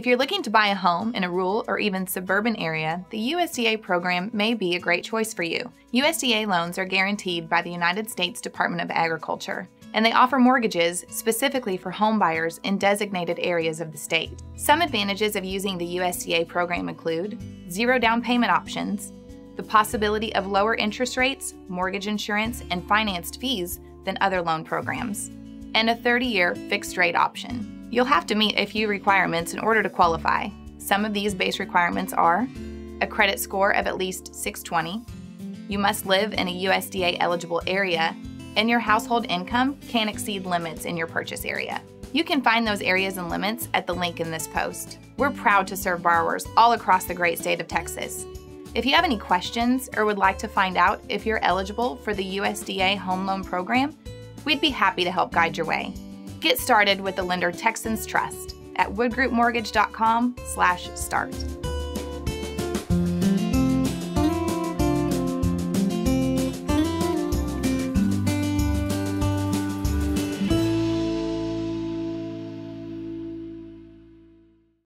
If you're looking to buy a home in a rural or even suburban area, the USDA program may be a great choice for you. USDA loans are guaranteed by the United States Department of Agriculture, and they offer mortgages specifically for home buyers in designated areas of the state. Some advantages of using the USDA program include zero down payment options, the possibility of lower interest rates, mortgage insurance, and financed fees than other loan programs, and a 30 year fixed rate option. You'll have to meet a few requirements in order to qualify. Some of these base requirements are a credit score of at least 620, you must live in a USDA eligible area, and your household income can't exceed limits in your purchase area. You can find those areas and limits at the link in this post. We're proud to serve borrowers all across the great state of Texas. If you have any questions or would like to find out if you're eligible for the USDA Home Loan Program, we'd be happy to help guide your way. Get started with the lender Texans Trust at woodgroupmortgage.com/start.